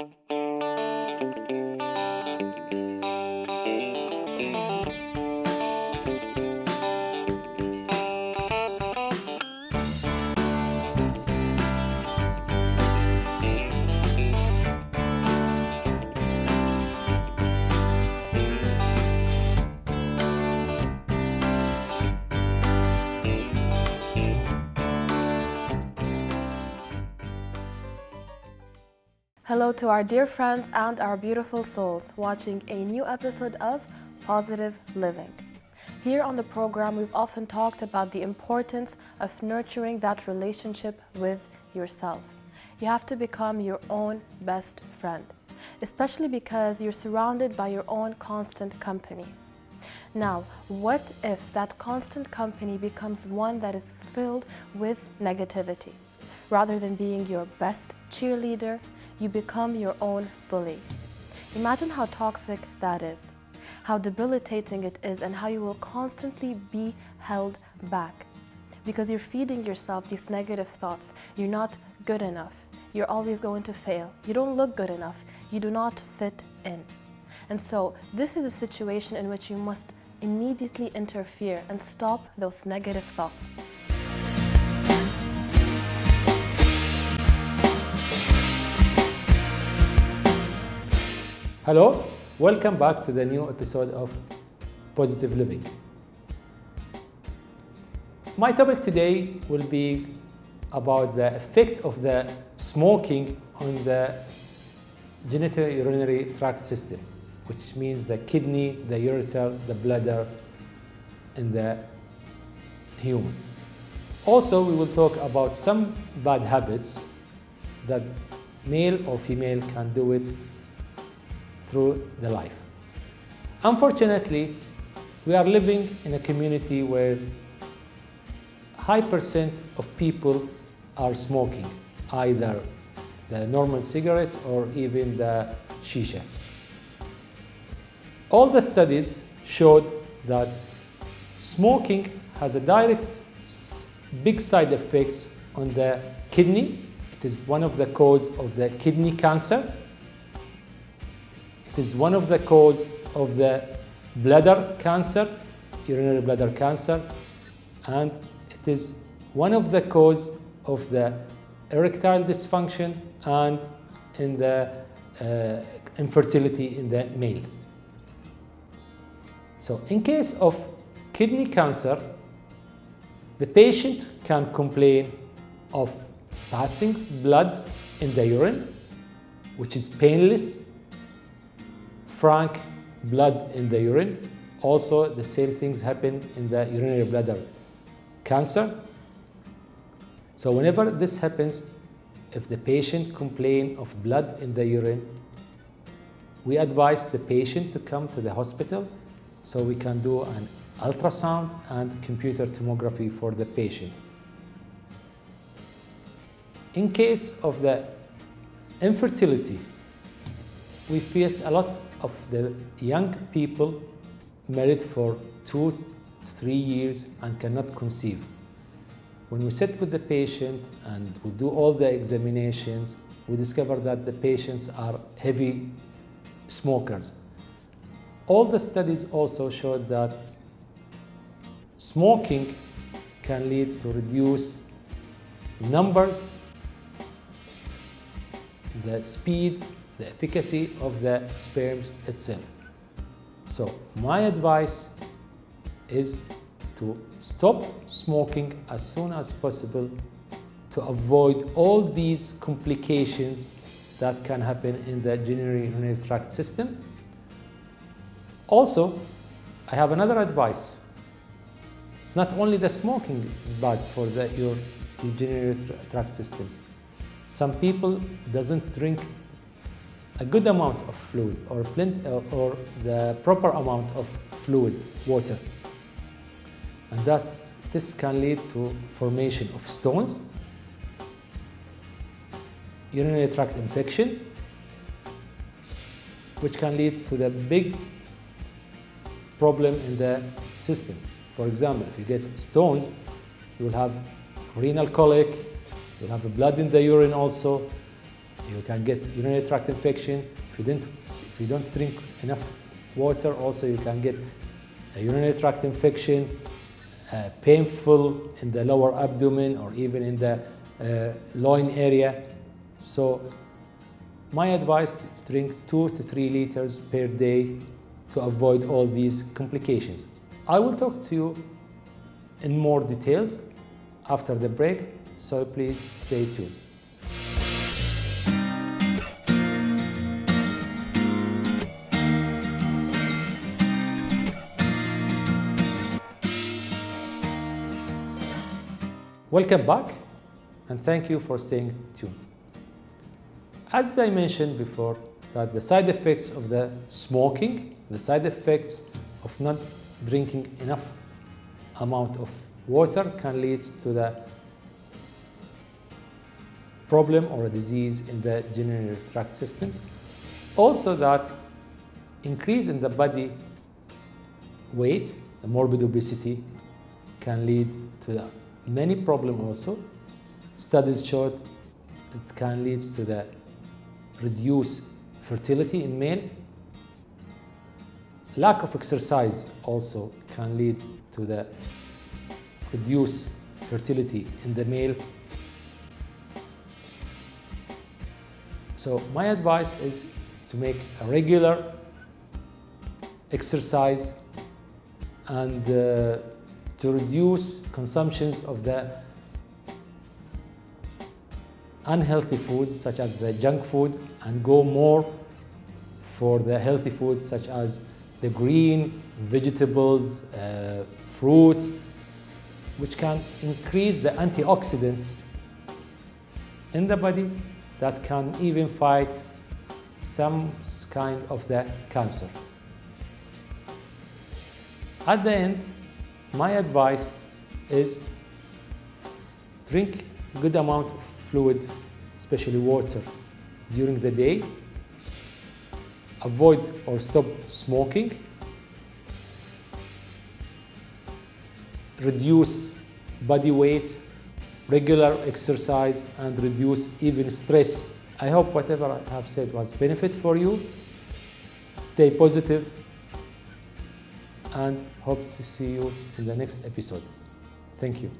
Música Hello to our dear friends and our beautiful souls watching a new episode of Positive Living. Here on the program, we've often talked about the importance of nurturing that relationship with yourself. You have to become your own best friend, especially because you're surrounded by your own constant company. Now, what if that constant company becomes one that is filled with negativity? Rather than being your best cheerleader, you become your own bully. Imagine how toxic that is, how debilitating it is, and how you will constantly be held back because you're feeding yourself these negative thoughts. You're not good enough. You're always going to fail. You don't look good enough. You do not fit in. And so, this is a situation in which you must immediately interfere and stop those negative thoughts. Hello, welcome back to the new episode of Positive Living. My topic today will be about the effect of the smoking on the genitourinary tract system, which means the kidney, the ureter, the bladder, and the human. Also, we will talk about some bad habits that male or female can do it through the life. Unfortunately, we are living in a community where high percent of people are smoking, either the normal cigarette or even the shisha. All the studies showed that smoking has a direct big side effects on the kidney. It is one of the cause of the kidney cancer it is one of the cause of the bladder cancer, urinary bladder cancer, and it is one of the cause of the erectile dysfunction and in the uh, infertility in the male. So in case of kidney cancer, the patient can complain of passing blood in the urine, which is painless frank blood in the urine. Also, the same things happen in the urinary bladder cancer. So whenever this happens, if the patient complains of blood in the urine, we advise the patient to come to the hospital so we can do an ultrasound and computer tomography for the patient. In case of the infertility, we face a lot of the young people married for two, three years and cannot conceive. When we sit with the patient and we do all the examinations, we discover that the patients are heavy smokers. All the studies also showed that smoking can lead to reduce numbers, the speed the efficacy of the sperms itself. So my advice is to stop smoking as soon as possible to avoid all these complications that can happen in the urinary tract system. Also, I have another advice. It's not only the smoking is bad for the, your urinary tract systems. Some people doesn't drink a good amount of fluid or, uh, or the proper amount of fluid, water. And thus, this can lead to formation of stones, urinary tract infection, which can lead to the big problem in the system. For example, if you get stones, you will have renal colic, you'll have blood in the urine also, you can get urinary tract infection. If you don't, if you don't drink enough water, also you can get a urinary tract infection, uh, painful in the lower abdomen or even in the uh, loin area. So my advice to drink two to three liters per day to avoid all these complications. I will talk to you in more details after the break, so please stay tuned. Welcome back and thank you for staying tuned. As I mentioned before, that the side effects of the smoking, the side effects of not drinking enough amount of water can lead to the problem or a disease in the urinary tract systems. Also that increase in the body weight, the morbid obesity, can lead to many problems also. Studies showed it can lead to the reduced fertility in male. Lack of exercise also can lead to the reduced fertility in the male. So my advice is to make a regular exercise and uh, to reduce consumptions of the unhealthy foods such as the junk food and go more for the healthy foods such as the green vegetables, uh, fruits, which can increase the antioxidants in the body that can even fight some kind of the cancer. At the end, my advice is drink good amount of fluid, especially water, during the day. Avoid or stop smoking. Reduce body weight, regular exercise, and reduce even stress. I hope whatever I have said was benefit for you. Stay positive and hope to see you in the next episode. Thank you.